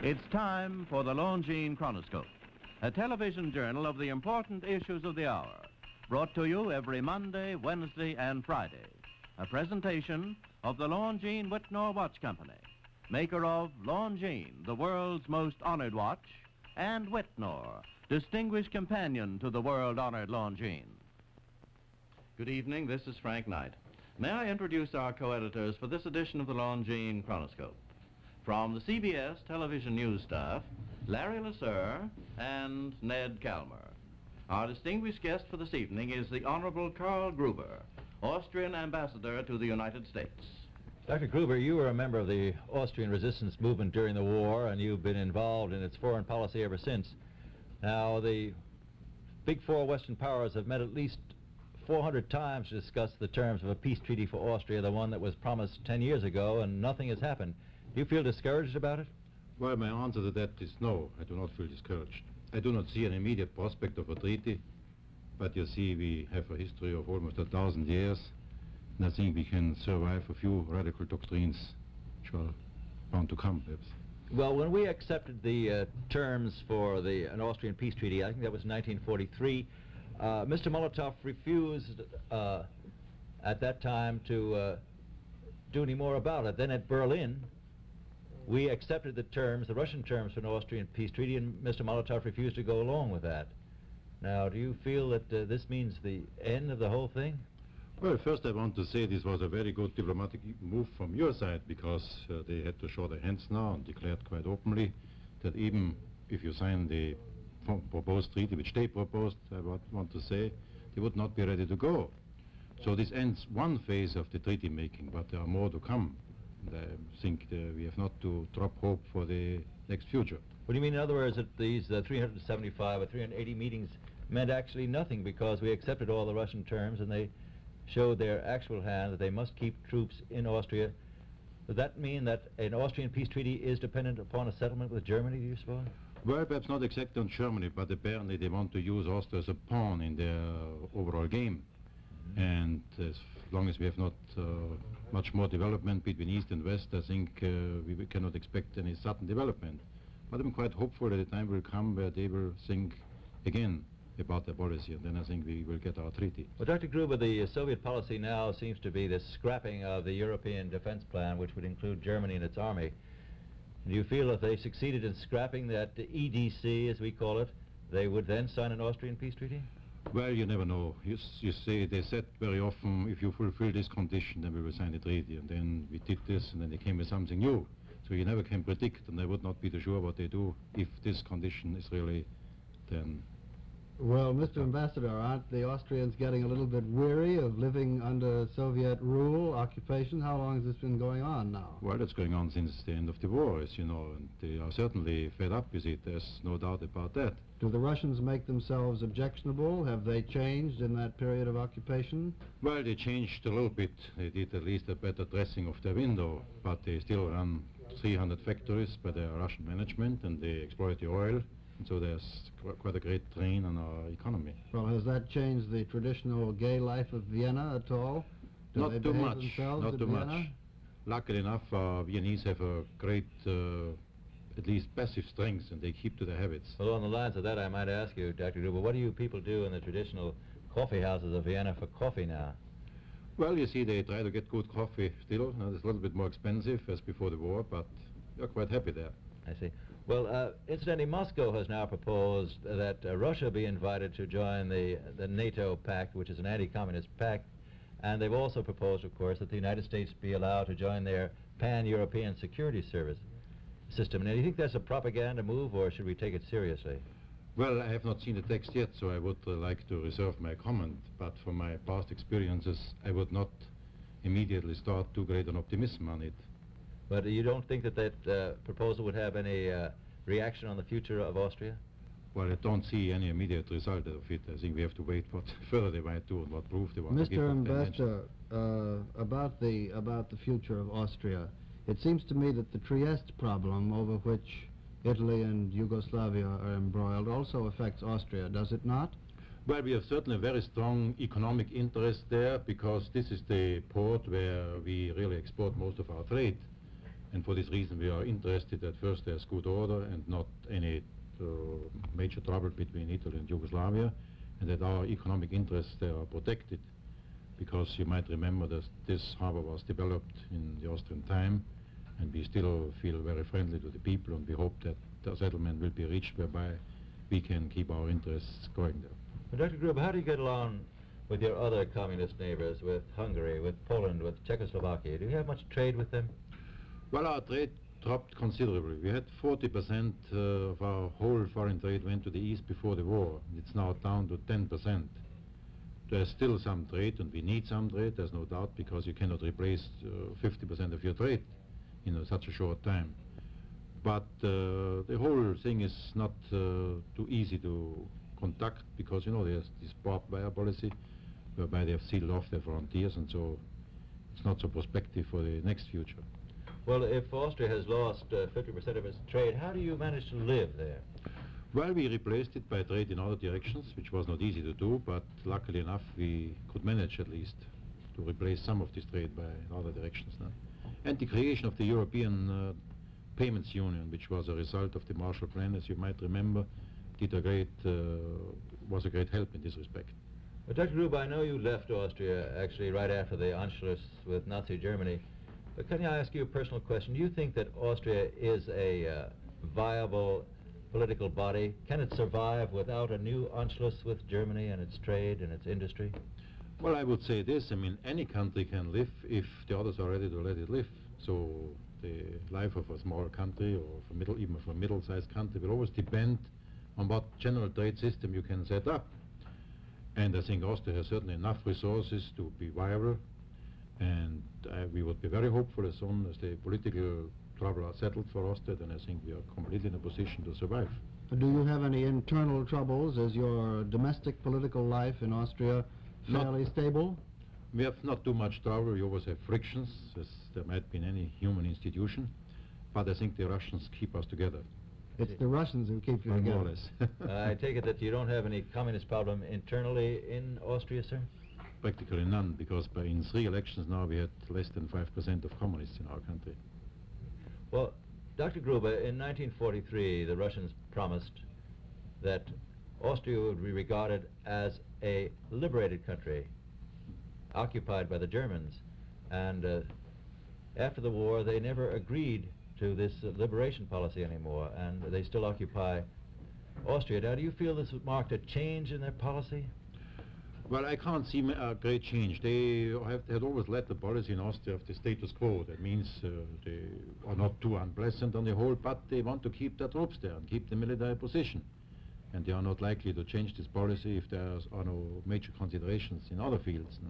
It's time for the Longines Chronoscope, a television journal of the important issues of the hour, brought to you every Monday, Wednesday, and Friday. A presentation of the Longines Wittnauer Watch Company, maker of Longines, the world's most honored watch, and Wittnauer, distinguished companion to the world-honored Longines. Good evening, this is Frank Knight. May I introduce our co-editors for this edition of the Longines Chronoscope? From the CBS television news staff, Larry Lasser and Ned Calmer. Our distinguished guest for this evening is the Honorable Karl Gruber, Austrian ambassador to the United States. Dr. Gruber, you were a member of the Austrian resistance movement during the war, and you've been involved in its foreign policy ever since. Now, the big four Western powers have met at least 400 times to discuss the terms of a peace treaty for Austria, the one that was promised 10 years ago, and nothing has happened. Do you feel discouraged about it? Well, my answer to that is no, I do not feel discouraged. I do not see an immediate prospect of a treaty, but you see, we have a history of almost a thousand years, and I think we can survive a few radical doctrines which are bound to come, perhaps. Well, when we accepted the uh, terms for the an Austrian peace treaty, I think that was 1943, uh, Mr. Molotov refused uh, at that time to uh, do any more about it. Then at Berlin, we accepted the terms, the Russian terms for an Austrian peace treaty, and Mr. Molotov refused to go along with that. Now, do you feel that uh, this means the end of the whole thing? Well, first I want to say this was a very good diplomatic move from your side because uh, they had to show their hands now and declared quite openly that even if you sign the proposed treaty, which they proposed, I want to say, they would not be ready to go. So this ends one phase of the treaty making, but there are more to come. And I think we have not to drop hope for the next future. What do you mean, in other words, that these uh, 375 or 380 meetings meant actually nothing because we accepted all the Russian terms and they showed their actual hand that they must keep troops in Austria. Does that mean that an Austrian peace treaty is dependent upon a settlement with Germany, do you suppose? Well, perhaps not exactly on Germany, but apparently they want to use Austria as a pawn in their overall game. Mm -hmm. And as long as we have not uh, much more development between East and West, I think uh, we cannot expect any sudden development. But I'm quite hopeful that the time will come where they will think again about their policy, and then I think we will get our treaty. Well, Dr. Gruber, the uh, Soviet policy now seems to be the scrapping of the European defense plan, which would include Germany and its army. Do you feel if they succeeded in scrapping that EDC, as we call it, they would then sign an Austrian peace treaty? Well, you never know. You, you say they said very often, if you fulfill this condition, then we will sign the treaty. And then we did this, and then they came with something new. So you never can predict, and I would not be too sure what they do if this condition is really then well, Mr. Ambassador, aren't the Austrians getting a little bit weary of living under Soviet rule, occupation? How long has this been going on now? Well, it's going on since the end of the war, as you know, and they are certainly fed up with it. There's no doubt about that. Do the Russians make themselves objectionable? Have they changed in that period of occupation? Well, they changed a little bit. They did at least a better dressing of their window, but they still run 300 factories by their Russian management, and they exploit the oil. So there's quite a great drain on our economy. Well, has that changed the traditional gay life of Vienna at all? Do not too much. Not too Vienna? much. Luckily enough, uh, Viennese have a great, uh, at least passive strength, and they keep to their habits. Well, on the lines of that, I might ask you, Dr. Gruber, what do you people do in the traditional coffee houses of Vienna for coffee now? Well, you see, they try to get good coffee still. Now, it's a little bit more expensive as before the war, but they're quite happy there. I see. Well, uh, incidentally, Moscow has now proposed that uh, Russia be invited to join the, the NATO pact, which is an anti-communist pact, and they've also proposed, of course, that the United States be allowed to join their pan-European security service system. Now, do you think that's a propaganda move, or should we take it seriously? Well, I have not seen the text yet, so I would uh, like to reserve my comment, but from my past experiences, I would not immediately start too great an optimism on it. But you don't think that that uh, proposal would have any uh, reaction on the future of Austria? Well, I don't see any immediate result of it. I think we have to wait what further they might do and what proof they want Mr. to give. Mr. Ambassador, uh, about the about the future of Austria, it seems to me that the Trieste problem, over which Italy and Yugoslavia are embroiled, also affects Austria, does it not? Well, we have certainly a very strong economic interest there because this is the port where we really export most of our trade. And for this reason, we are interested that first there's good order and not any uh, major trouble between Italy and Yugoslavia, and that our economic interests there are protected. Because you might remember that this harbor was developed in the Austrian time, and we still feel very friendly to the people, and we hope that the settlement will be reached whereby we can keep our interests going there. Well, Dr. Gruber, how do you get along with your other communist neighbors, with Hungary, with Poland, with Czechoslovakia? Do you have much trade with them? Well, our trade dropped considerably. We had 40% uh, of our whole foreign trade went to the east before the war. It's now down to 10%. There's still some trade, and we need some trade, there's no doubt, because you cannot replace 50% of your trade in uh, such a short time. But uh, the whole thing is not uh, too easy to conduct because, you know, there's this barbed wire policy whereby they have sealed off their frontiers, and so it's not so prospective for the next future. Well, if Austria has lost 50% of its trade, how do you manage to live there? Well, we replaced it by trade in other directions, which was not easy to do, but luckily enough we could manage at least to replace some of this trade by other directions. Now. And the creation of the European uh, Payments Union, which was a result of the Marshall Plan, as you might remember, did a great, uh, was a great help in this respect. But Dr. Gruber, I know you left Austria actually right after the Anschluss with Nazi Germany. But can I ask you a personal question? Do you think that Austria is a uh, viable political body? Can it survive without a new Anschluss with Germany and its trade and its industry? Well, I would say this. I mean, any country can live if the others are ready to let it live. So the life of a small country or for middle, even for a middle-sized country will always depend on what general trade system you can set up. And I think Austria has certainly enough resources to be viable. And uh, we would be very hopeful as soon as the political trouble are settled for Austria, then I think we are completely in a position to survive. Do you have any internal troubles? Is your domestic political life in Austria fairly Not stable? We have not too much trouble. We always have frictions, as there might be in any human institution. But I think the Russians keep us together. It's the Russians who keep you More together. or less. Uh, I take it that you don't have any communist problem internally in Austria, sir? Practically none, because by in three elections now we had less than 5% of communists in our country. Well, Dr. Gruber, in 1943, the Russians promised that Austria would be regarded as a liberated country, occupied by the Germans. And uh, after the war, they never agreed to this uh, liberation policy anymore, and they still occupy Austria. Now, do you feel this marked a change in their policy? Well, I can't see a great change. They have had always led the policy in Austria of the status quo. That means uh, they are not too unpleasant on the whole, but they want to keep their troops there and keep the military position. And they are not likely to change this policy if there are no major considerations in other fields, no?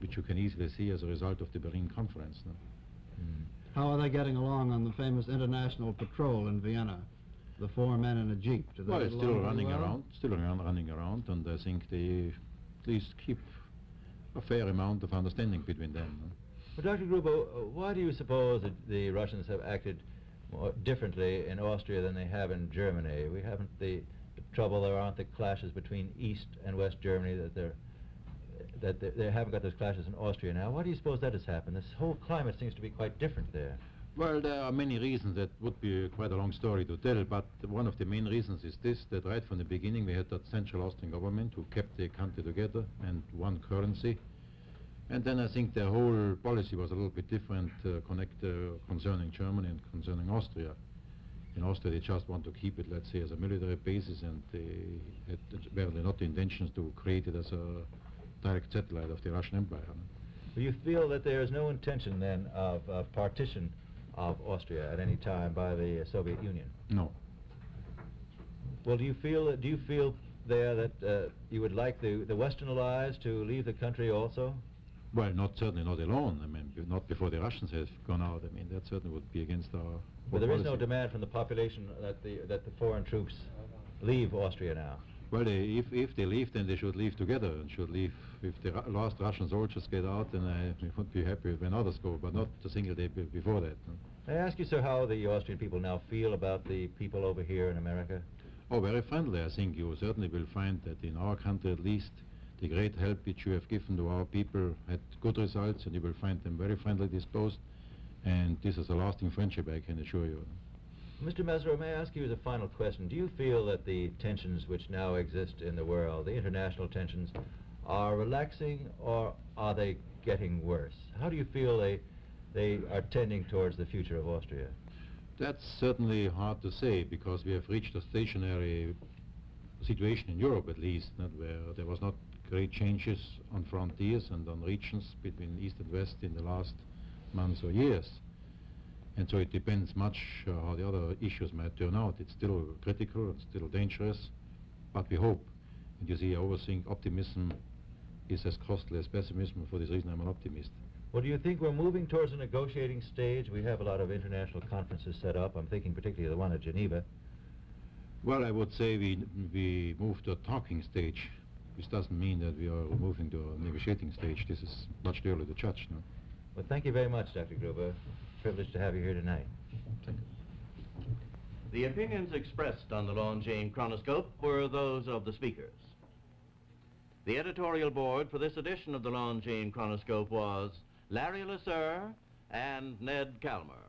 which you can easily see as a result of the Berlin Conference. No? How are they getting along on the famous international patrol in Vienna? The four men in a jeep. Well, it's still running well? around, still around, running around, and I think they least keep a fair amount of understanding between them. But Dr. Gruber, uh, why do you suppose that the Russians have acted more differently in Austria than they have in Germany? We haven't the, trouble, there aren't the clashes between East and West Germany that they're that they, they haven't got those clashes in Austria now. Why do you suppose that has happened? This whole climate seems to be quite different there. Well, there are many reasons that would be quite a long story to tell, but one of the main reasons is this, that right from the beginning we had that central Austrian government who kept the country together and one currency. And then I think their whole policy was a little bit different uh, connect, uh, concerning Germany and concerning Austria. In Austria they just want to keep it, let's say, as a military basis and they had apparently not the intentions to create it as a direct satellite of the Russian Empire. you feel that there is no intention then of uh, partition of Austria at any time by the uh, Soviet Union? No. Well, do you feel do you feel there that uh, you would like the the Western allies to leave the country also? Well, not certainly not alone. I mean, not before the Russians have gone out. I mean, that certainly would be against our. But there is no demand from the population that the that the foreign troops leave Austria now. Well, they, if if they leave, then they should leave together and should leave. If the last Russian soldiers get out, then I would be happy when others go, but not a single day be- before that. May I ask you, sir, how the Austrian people now feel about the people over here in America? Oh, very friendly. I think you certainly will find that in our country, at least, the great help which you have given to our people had good results, and you will find them very friendly disposed. And this is a lasting friendship, I can assure you. Mr. Mesereau, may I ask you as a final question? Do you feel that the tensions which now exist in the world, the international tensions, are relaxing or are they getting worse? How do you feel they, they are tending towards the future of Austria? That's certainly hard to say because we have reached a stationary situation in Europe at least, where there was not great changes on frontiers and on regions between East and West in the last months or years. And so it depends much uh, how the other issues might turn out. It's still critical, it's still dangerous, but we hope. And you see, I always think optimism is as costly as pessimism. For this reason, I'm an optimist. Well, do you think we're moving towards a negotiating stage? We have a lot of international conferences set up. I'm thinking particularly the one at Geneva. Well, I would say we, we move to a talking stage, which doesn't mean that we are moving to a negotiating stage. This is much too early to judge, no? Well, thank you very much, Dr. Gruber. Privileged to have you here tonight. Thank you. The opinions expressed on the Longines chronoscope were those of the speakers. The editorial board for this edition of the Longines chronoscope was Larry Lasser and Ned Calmer.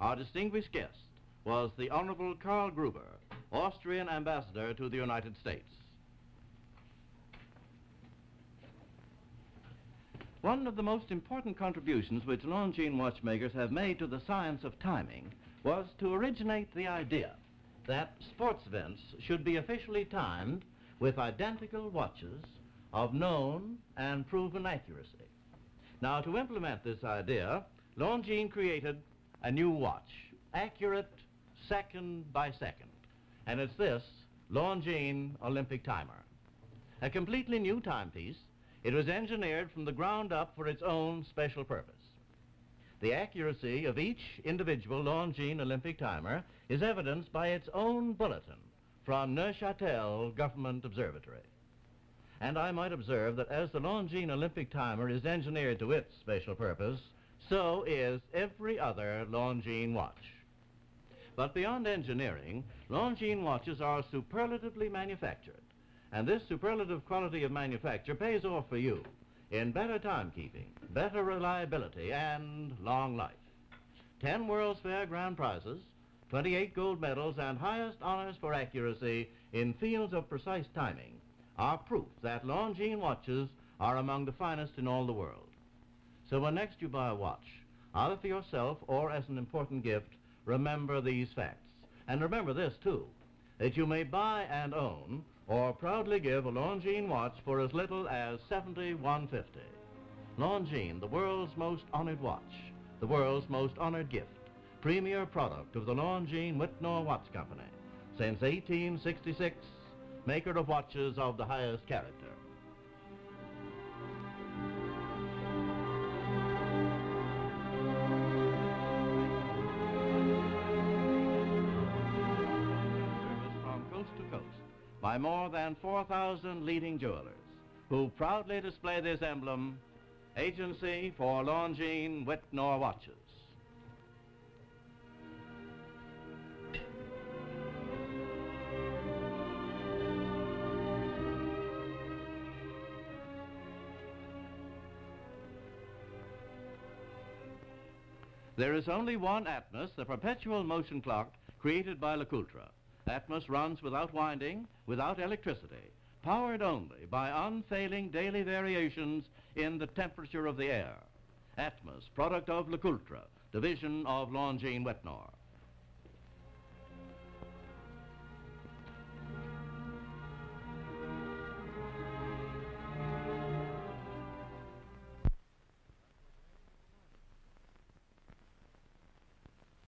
Our distinguished guest was the Honorable Karl Gruber, Austrian ambassador to the United States. One of the most important contributions which Longines watchmakers have made to the science of timing was to originate the idea that sports events should be officially timed with identical watches of known and proven accuracy. Now, to implement this idea, Longines created a new watch, accurate second by second. And it's this Longines Olympic Timer. A completely new timepiece, it was engineered from the ground up for its own special purpose. The accuracy of each individual Longines Olympic timer is evidenced by its own bulletin from Neuchâtel Government Observatory. And I might observe that as the Longines Olympic timer is engineered to its special purpose, so is every other Longines watch. But beyond engineering, Longines watches are superlatively manufactured. And this superlative quality of manufacture pays off for you in better timekeeping, better reliability, and long life. Ten World's Fair grand prizes, 28 gold medals, and highest honors for accuracy in fields of precise timing are proof that Longines watches are among the finest in all the world. So when next you buy a watch, either for yourself or as an important gift, remember these facts. And remember this, too, that you may buy and own or proudly give a Longines watch for as little as 7150. Longines, the world's most honored watch, the world's most honored gift, premier product of the Longines Wittnauer Watch Company, since 1866, maker of watches of the highest character. Service from coast to coast by more than 4,000 leading jewelers who proudly display this emblem, Agency for Longines Wittnauer Watches. There is only one Atmos, the perpetual motion clock created by LeCoultre. Atmos runs without winding, without electricity, powered only by unfailing daily variations in the temperature of the air. Atmos, product of LeCoultre, division of Longines Wittnauer.